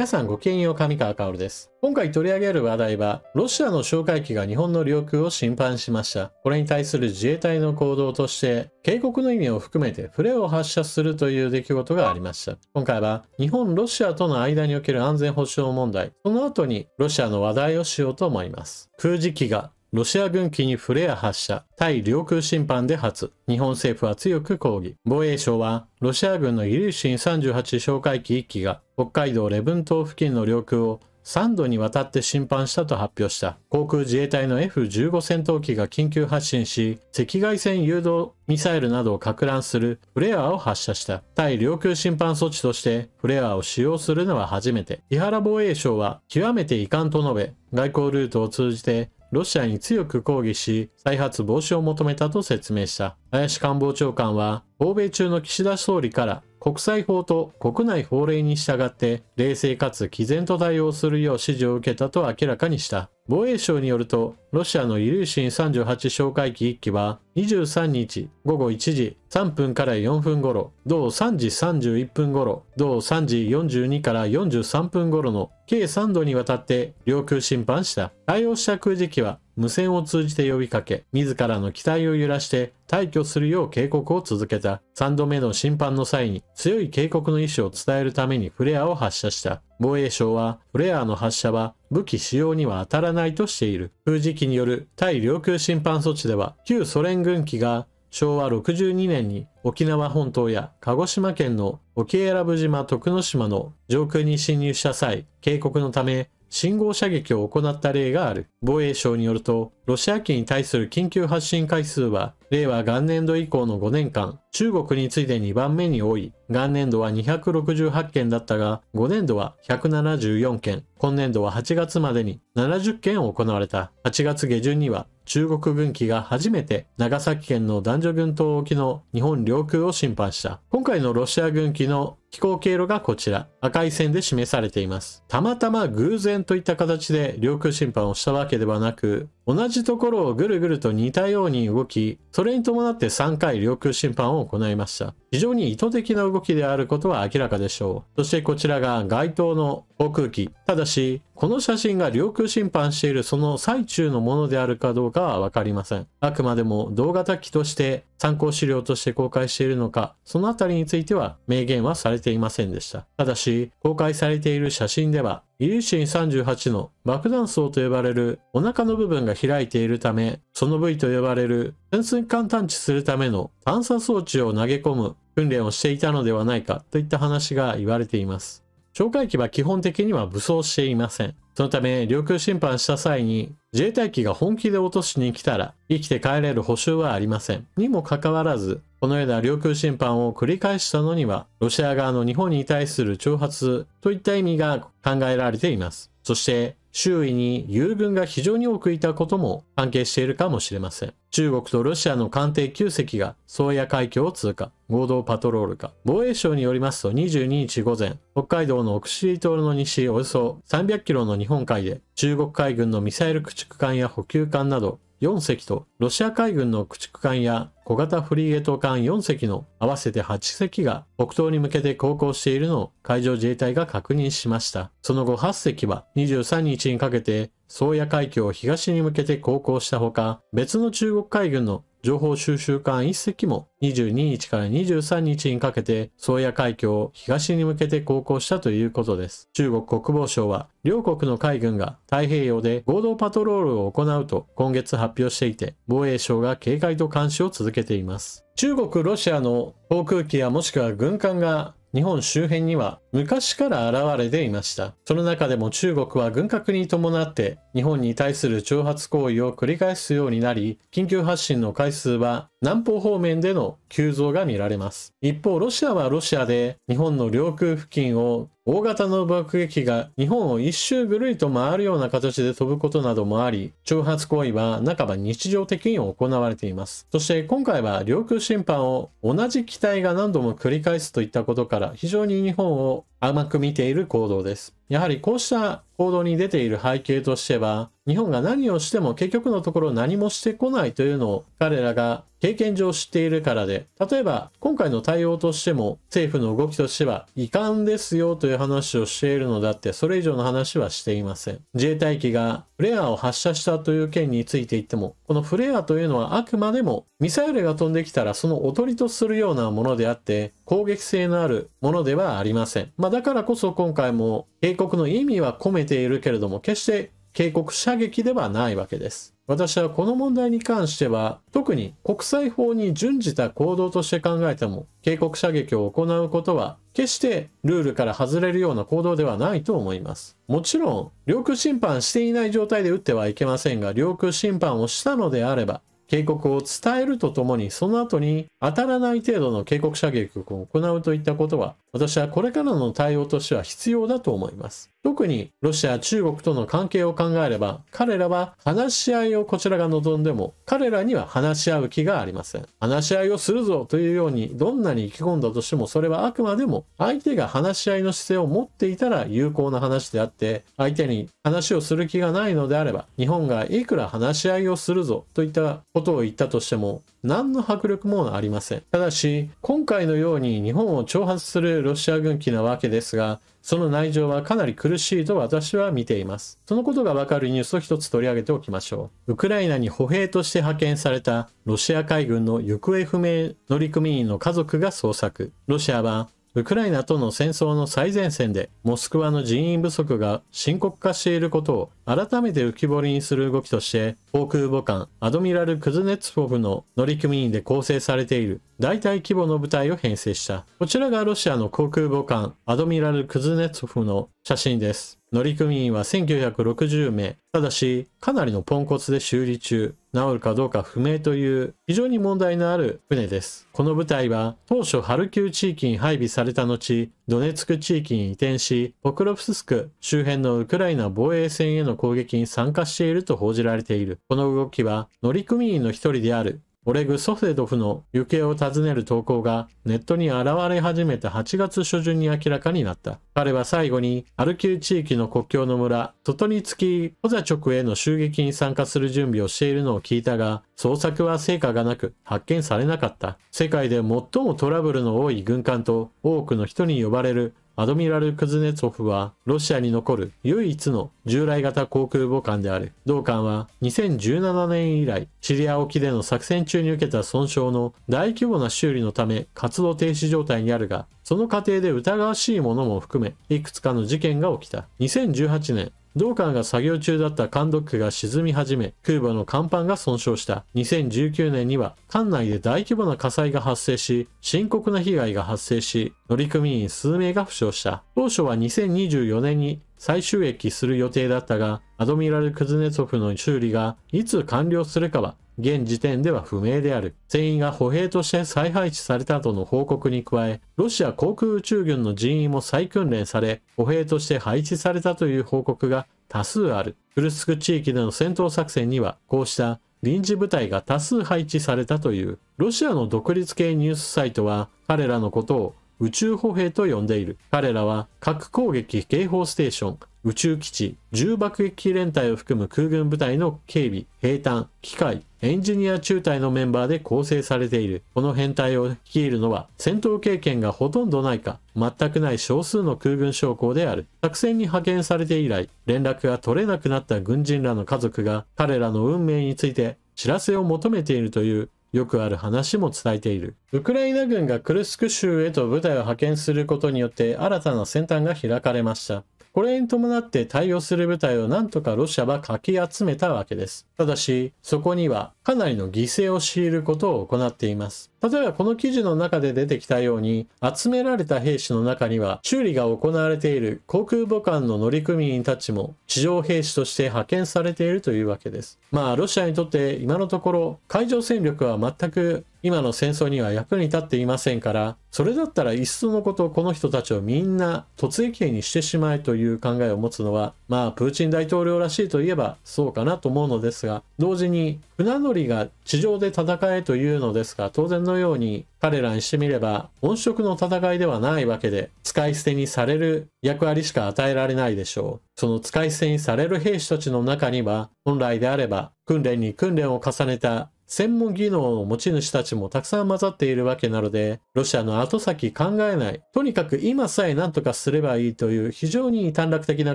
皆さんごきげんよう上川薫です。今回取り上げる話題は、ロシアの哨戒機が日本の領空を侵犯しました。これに対する自衛隊の行動として、警告の意味を含めてフレを発射するという出来事がありました。今回は、日本、ロシアとの間における安全保障問題、その後にロシアの話題をしようと思います。空自機がロシア軍機にフレア発射、対領空侵犯で初、日本政府は強く抗議。防衛省は、ロシア軍のイリューシン38哨戒機1機が、北海道礼文島付近の領空を3度にわたって侵犯したと発表した。航空自衛隊の F15 戦闘機が緊急発進し、赤外線誘導ミサイルなどを撹乱するフレアを発射した。対領空侵犯措置としてフレアを使用するのは初めて。伊原防衛省は極めて遺憾と述べ、外交ルートを通じてロシアに強く抗議し、再発防止を求めたと説明した。林官房長官は、欧米中の岸田総理から国際法と国内法令に従って冷静かつ毅然と対応するよう指示を受けたと明らかにした。防衛省によると、ロシアのイリューシン38哨戒機1機は23日午後1時3分から4分頃、同3時31分頃、同3時42から43分頃の計3度にわたって領空侵犯した。対応した空自機は無線を通じて呼びかけ、自らの機体を揺らして退去するよう警告を続けた。3度目の審判の際に強い警告の意思を伝えるためにフレアを発射した。防衛省は、フレアの発射は武器使用には当たらないとしている。封じ機による対領空侵犯措置では、旧ソ連軍機が昭和62年に沖縄本島や鹿児島県の沖永良部島徳之島の上空に侵入した際、警告のため信号射撃を行った例がある。防衛省によると、ロシア機に対する緊急発進回数は、令和元年度以降の5年間、中国に次いで2番目に多い。元年度は268件だったが、5年度は174件。今年度は8月までに70件行われた。8月下旬には中国軍機が初めて長崎県の男女群島沖の日本領空を侵犯した。今回のロシア軍機の飛行経路がこちら。赤い線で示されています。たまたま偶然といった形で領空侵犯をしたわけではなく、同じところをぐるぐると似たように動き、それに伴って3回領空侵犯を行いました。非常に意図的な動きであることは明らかでしょう。そしてこちらが該当の航空機。ただし、この写真が領空侵犯しているその最中のものであるかどうかはわかりません。あくまでも動画機として参考資料として公開しているのか、そのあたりについては明言はされていませんでした。ただし、公開されている写真では、イリューシン38の爆弾層と呼ばれるお腹の部分が開いているため、その部位と呼ばれる潜水艦探知するための探査装置を投げ込む訓練をしていたのではないかといった話が言われています。哨戒機は基本的には武装していません。そのため、領空侵犯した際に、自衛隊機が本気で落としに来たら、生きて帰れる保証はありません。にもかかわらず、このような領空侵犯を繰り返したのには、ロシア側の日本に対する挑発といった意味が考えられています。そして、周囲に友軍が非常に多くいたことも関係しているかもしれません。中国とロシアの艦艇9隻が宗谷海峡を通過、合同パトロールか。防衛省によりますと22日午前、北海道の奥尻島の西およそ300キロの日本海で中国海軍のミサイル駆逐艦や補給艦など4隻とロシア海軍の駆逐艦や小型フリーゲート艦4隻の合わせて8隻が北東に向けて航行しているのを海上自衛隊が確認しました。その後8隻は23日にかけて宗谷海峡を東に向けて航行したほか、別の中国海軍の情報収集艦1隻も22日から23日にかけて宗谷海峡を東に向けて航行したということです。中国国防省は両国の海軍が太平洋で合同パトロールを行うと今月発表していて防衛省が警戒と監視を続けています。中国、ロシアの航空機やもしくは軍艦が日本周辺には昔から現れていました。その中でも中国は軍拡に伴って日本に対する挑発行為を繰り返すようになり、緊急発進の回数は南方方面での急増が見られます。一方、ロシアはロシアで日本の領空付近を大型の爆撃が日本を一周ぐるりと回るような形で飛ぶことなどもあり、挑発行為は半ば日常的に行われています。そして今回は領空侵犯を同じ機体が何度も繰り返すといったことから非常に日本を甘く見ている行動です。やはりこうした行動に出ている背景としては、日本が何をしても結局のところ何もしてこないというのを彼らが経験上知っているからで、例えば今回の対応としても政府の動きとしては遺憾ですよという話をしているのだってそれ以上の話はしていません。自衛隊機がフレアを発射したという件について言っても、このフレアというのはあくまでもミサイルが飛んできたらそのおとりとするようなものであって攻撃性のあるものではありません。まあ、だからこそ今回も警告の意味は込めているけれども決して警告射撃ではないわけです。私はこの問題に関しては、特に国際法に準じた行動として考えても、警告射撃を行うことは、決してルールから外れるような行動ではないと思います。もちろん、領空侵犯していない状態で撃ってはいけませんが、領空侵犯をしたのであれば、警告を伝えるとともに、その後に当たらない程度の警告射撃を行うといったことは、私はこれからの対応としては必要だと思います。特にロシア、中国との関係を考えれば、彼らは話し合いをこちらが望んでも、彼らには話し合う気がありません。話し合いをするぞというように、どんなに意気込んだとしても、それはあくまでも相手が話し合いの姿勢を持っていたら有効な話であって、相手に話をする気がないのであれば、日本がいくら話し合いをするぞといったことを言ったとしても、何の迫力もありません。ただし、今回のように日本を挑発するロシア軍機なわけですが、その内情はかなり苦しいと私は見ています。そのことがわかるニュースを一つ取り上げておきましょう。ウクライナに歩兵として派遣されたロシア海軍の行方不明乗組員の家族が捜索。ロシアはウクライナとの戦争の最前線でモスクワの人員不足が深刻化していることを改めて浮き彫りにする動きとして航空母艦アドミラル・クズネツフォフの乗組員で構成されている大体規模の部隊を編成した。こちらがロシアの航空母艦アドミラル・クズネツフの写真です。乗組員は1960名。ただし、かなりのポンコツで修理中。治るかどうか不明という非常に問題のある船です。この部隊は当初ハルキウ地域に配備された後、ドネツク地域に移転し、ポクロフススク周辺のウクライナ防衛線への攻撃に参加していると報じられている。この動きは乗組員の一人であるオレグ・ソフェドフの行方を尋ねる投稿がネットに現れ始めた8月初旬に明らかになった。彼は最後に、アルキュー地域の国境の村、外につき、ポザ直への襲撃に参加する準備をしているのを聞いたが、捜索は成果がなく発見されなかった。世界で最もトラブルの多い軍艦と多くの人に呼ばれるアドミラル・クズネツォフはロシアに残る唯一の従来型航空母艦である。同艦は2017年以来、シリア沖での作戦中に受けた損傷の大規模な修理のため活動停止状態にあるが、その過程で疑わしいものも含め、いくつかの事件が起きた。2018年、同艦が作業中だった艦ドックが沈み始め、空母の甲板が損傷した。2019年には、艦内で大規模な火災が発生し、深刻な被害が発生し、乗組員数名が負傷した。当初は2024年に再収益する予定だったが、アドミラル・クズネツォフの修理がいつ完了するかは現時点では不明である。船員が歩兵として再配置されたとの報告に加え、ロシア航空宇宙軍の人員も再訓練され、歩兵として配置されたという報告が多数ある。クルスク地域での戦闘作戦には、こうした臨時部隊が多数配置されたという。ロシアの独立系ニュースサイトは、彼らのことを宇宙歩兵と呼んでいる。彼らは核攻撃警報ステーション、宇宙基地、重爆撃機連隊を含む空軍部隊の警備、兵隊、機械、エンジニア中隊のメンバーで構成されている。この編隊を率いるのは、戦闘経験がほとんどないか、全くない少数の空軍将校である。作戦に派遣されて以来、連絡が取れなくなった軍人らの家族が、彼らの運命について知らせを求めているというよくある話も伝えている。ウクライナ軍がクルスク州へと部隊を派遣することによって新たな戦端が開かれました。これに伴って対応する部隊をなんとかロシアはかき集めたわけです。ただし、そこにはかなりの犠牲を強いることを行っています。例えばこの記事の中で出てきたように、集められた兵士の中には、修理が行われている航空母艦の乗組員たちも地上兵士として派遣されているというわけです。まあ、ロシアにとって今のところ、海上戦力は全く今の戦争には役に立っていませんから、それだったらいっそのことこの人たちをみんな突撃兵にしてしまえという考えを持つのは、まあ、プーチン大統領らしいといえばそうかなと思うのですが、同時に船乗りが地上で戦えというのですが、当然のように彼らにしてみれば、本職の戦いではないわけで、使い捨てにされる役割しか与えられないでしょう。その使い捨てにされる兵士たちの中には、本来であれば、訓練に訓練を重ねた専門技能の持ち主たちもたくさん混ざっているわけなので、ロシアの後先考えない、とにかく今さえ何とかすればいいという非常に短絡的な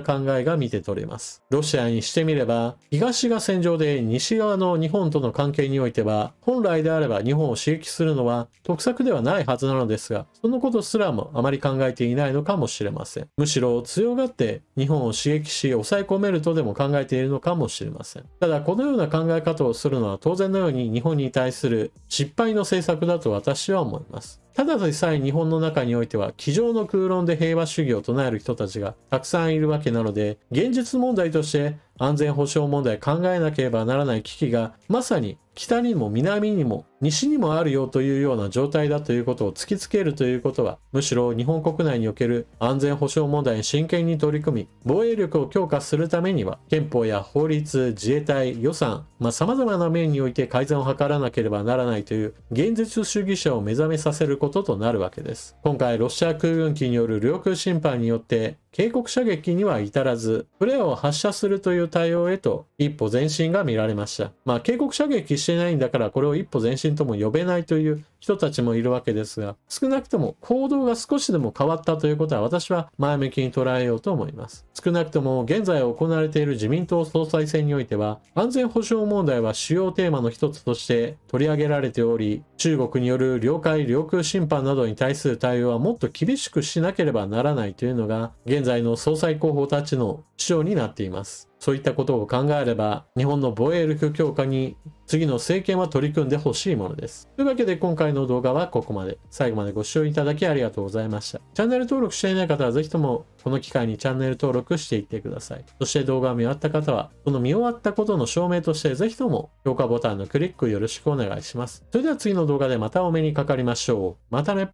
考えが見て取れます。ロシアにしてみれば、東が戦場で西側の日本との関係においては、本来であれば日本を刺激するのは得策ではないはずなのですが、そのことすらもあまり考えていないのかもしれません。むしろ強がって日本を刺激し抑え込めるとでも考えているのかもしれません。ただ、このような考え方をするのは当然のように日本に対する失敗の政策だと私は思います。ただでさえ日本の中においては、机上の空論で平和主義を唱える人たちがたくさんいるわけなので、現実問題として安全保障問題考えなければならない危機が、まさに北にも南にも西にもあるよというような状態だということを突きつけるということは、むしろ日本国内における安全保障問題に真剣に取り組み、防衛力を強化するためには、憲法や法律、自衛隊、予算、まあ、様々な面において改善を図らなければならないという現実主義者を目覚めさせることことなるわけです。今回、ロシア空軍機による領空侵犯によって、警告射撃には至らず、フレアを発射するという対応へと一歩前進が見られました。まあ、警告射撃してないんだからこれを一歩前進とも呼べないという人たちもいるわけですが、少なくとも行動が少しでも変わったということは私は前向きに捉えようと思います。少なくとも現在行われている自民党総裁選においては、安全保障問題は主要テーマの一つとして取り上げられており、中国による領海領空侵犯などに対する対応はもっと厳しくしなければならないというのが、現在の総裁候補たちの主張になっています。そういったことを考えれば、日本の防衛力強化に次の政権は取り組んでほしいものです。というわけで今回の動画はここまで。最後までご視聴いただきありがとうございました。チャンネル登録していない方はぜひともこの機会にチャンネル登録していってください。そして動画を見終わった方は、その見終わったことの証明としてぜひとも評価ボタンのクリックよろしくお願いします。それでは次の動画でまたお目にかかりましょう。またね